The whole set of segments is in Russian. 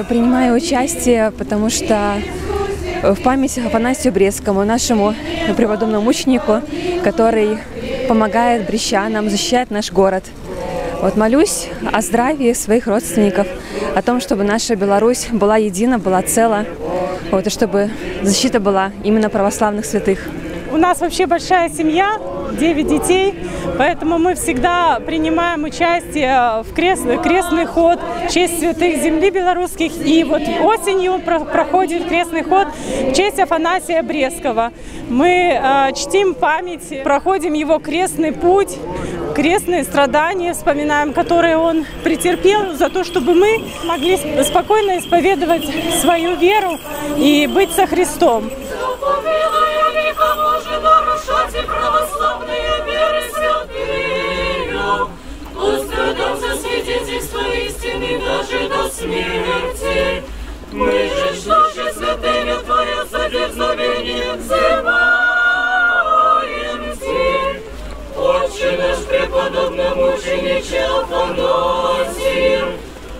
Я принимаю участие, потому что в память Афанасию Брестскому, нашему преподобному мученику, который помогает брещанам, защищает наш город. Вот молюсь о здравии своих родственников, о том, чтобы наша Беларусь была едина, была цела, вот, и чтобы защита была именно православных святых. У нас вообще большая семья, 9 детей, поэтому мы всегда принимаем участие в крест, крестный ход в честь святых земли белорусских. И вот осенью проходит крестный ход в честь Афанасия Брестского. Мы э, чтим память, проходим его крестный путь, крестные страдания, вспоминаем, которые он претерпел за то, чтобы мы могли спокойно исповедовать свою веру и быть со Христом и православные веры святые. Пусть дадам за свидетельство истины даже до смерти. Мы же, что же святыми Твоя содержновение взываем Ти. Отче наш преподобный мучениче Афанасий,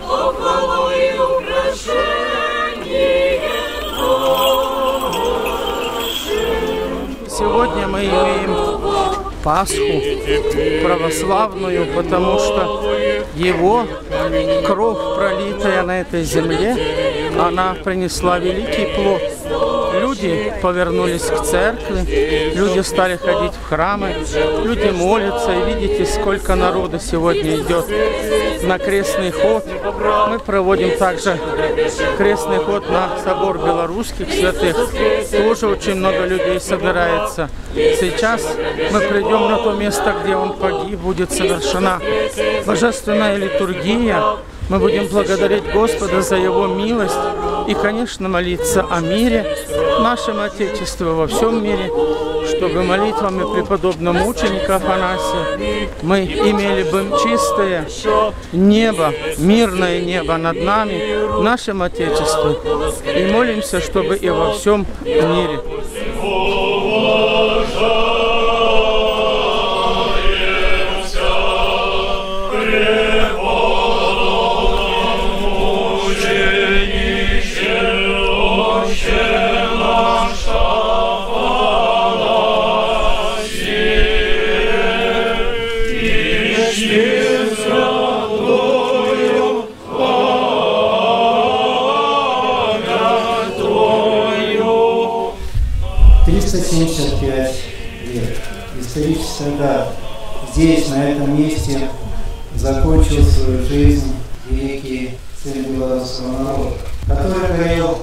похвалу и украшение Сегодня мы Пасху православную, потому что его кровь, пролитая на этой земле, она принесла великий плод. Люди повернулись к церкви, люди стали ходить в храмы, люди молятся. И видите, сколько народа сегодня идет на крестный ход. Мы проводим также крестный ход на собор белорусских святых. Тоже очень много людей собирается. Сейчас мы придем на то место, где он погиб, будет совершена божественная литургия. Мы будем благодарить Господа за Его милость и, конечно, молиться о мире нашем Отечестве, во всем мире, чтобы молитвами преподобного мученика Афанасия мы имели бы чистое небо, мирное небо над нами, в нашем Отечестве. И молимся, чтобы и во всем мире. Когда здесь, на этом месте, закончил свою жизнь великий сын белорусского народа, который горел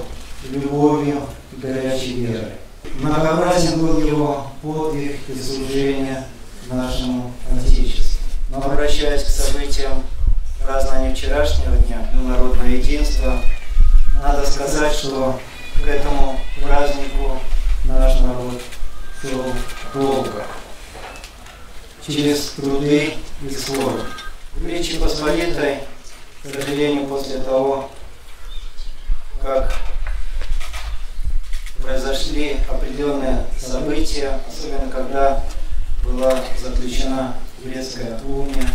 любовью и горячей верой. Многообразен был его подвиг и служение нашему Отечеству. Но обращаясь к событиям празднования вчерашнего дня, народного единства, надо сказать, что к этому празднику наш народ шел долго через труды и слова. В Речи Посполитой, к сожалению, после того, как произошли определенные события, особенно когда была заключена Брестская уния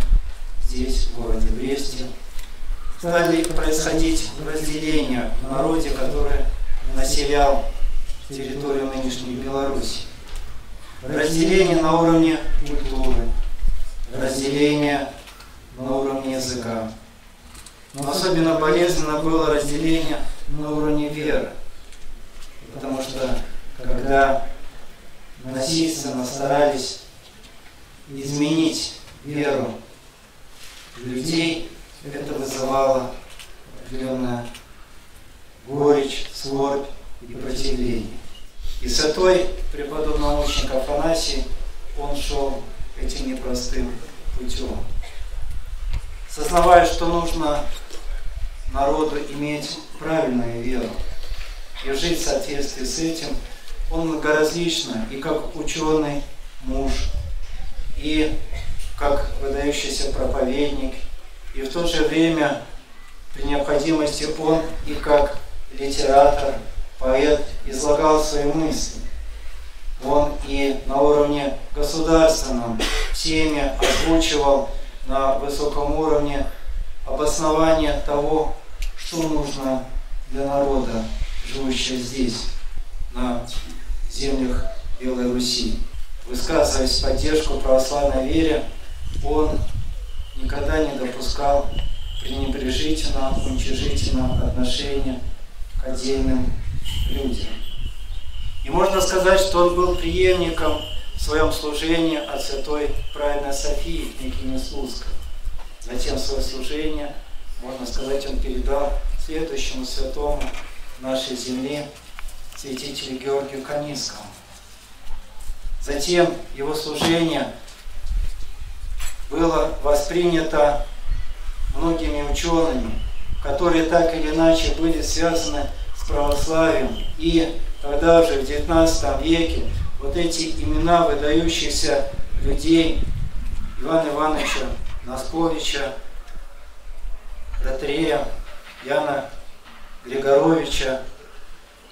здесь, в городе Бресте, стали происходить разделения в народе, который населял территорию нынешней Беларуси разделение на уровне культуры, разделение на уровне языка. Но особенно болезненно было разделение на уровне веры. Потому что когда насильственно старались изменить веру людей, это вызывало определенная горечь, скорбь и противление. И святой преподобный научник Афанасий, он шел этим непростым путем. Сознавая, что нужно народу иметь правильную веру и жить в соответствии с этим, он многоразлично и как ученый муж, выдающийся проповедник, и в то же время при необходимости он и как литератор – поэт излагал свои мысли. Он и на уровне государственном теме озвучивал на высоком уровне обоснование того, что нужно для народа, живущего здесь, на землях Белой Руси. Высказываясь в поддержку православной вере, он никогда не допускал пренебрежительного, уничижительного отношения к отдельным людям. И можно сказать, что он был преемником в своем служении от святой праведной Софии, княгини Слуцкой. Затем свое служение, можно сказать, он передал следующему святому нашей земли, святителю Георгию Канинскому. Затем его служение было воспринято многими учеными, которые так или иначе были связаны с православием. И тогда же, в XIX веке, вот эти имена выдающихся людей Ивана Ивановича Носковича, Ратрея, Яна Григоровича,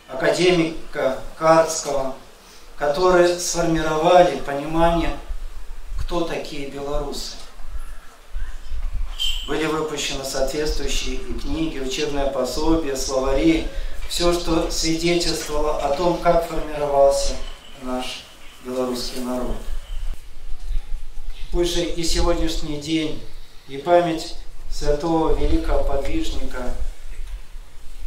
академика Карского, которые сформировали понимание, кто такие белорусы. Были выпущены соответствующие и книги, учебные пособия, словари, все, что свидетельствовало о том, как формировался наш белорусский народ. Пусть же и сегодняшний день, и память святого великого подвижника,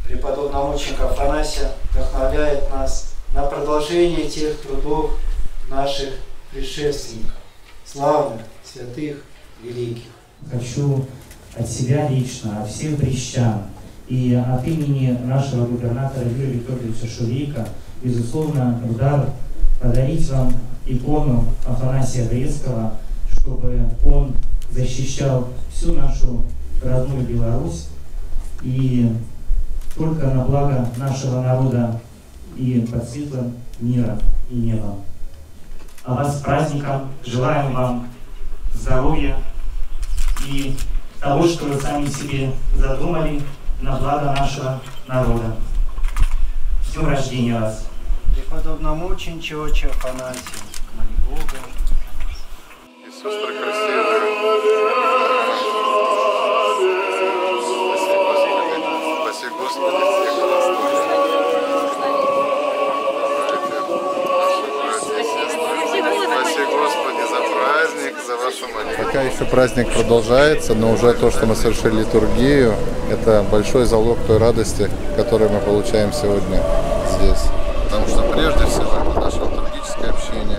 преподобного мученика Афанасия вдохновляет нас на продолжение тех трудов наших предшественников, славных, святых, великих. Хочу от себя лично, от всех брещан и от имени нашего губернатора Юрия Викторовича Шурейка, безусловно, в дар подарить вам икону Афанасия Брестского, чтобы он защищал всю нашу родную Беларусь и только на благо нашего народа и под светлым мира и неба. А вас с праздником желаем вам здоровья и того, что вы сами себе задумали на благо нашего народа. С днем рождения вас! Преподобному очень чеча Афанасию, моли Бога. И сестры еще праздник продолжается, но уже то, что мы совершили литургию, это большой залог той радости, которую мы получаем сегодня здесь. Потому что прежде всего это наше литургическое общение,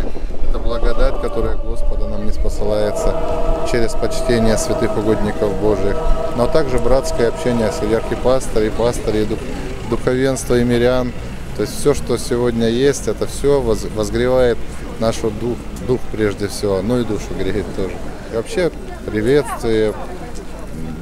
это благодать, которая Господа нам не спосылается через почтение святых угодников Божьих, но также братское общение с архипастырей, пастырей, дух, духовенство и мирян. То есть все, что сегодня есть, это все возгревает наш дух, дух прежде всего, ну и душу греет тоже. Вообще приветствие,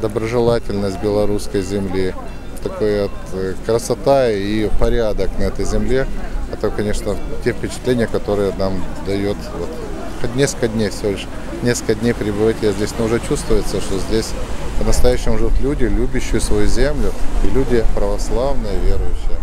доброжелательность белорусской земли, такая вот красота и порядок на этой земле. Это, конечно, те впечатления, которые нам дает вот, несколько дней всего лишь, несколько дней пребывания здесь, но уже чувствуется, что здесь по-настоящему живут люди, любящие свою землю, и люди православные, верующие.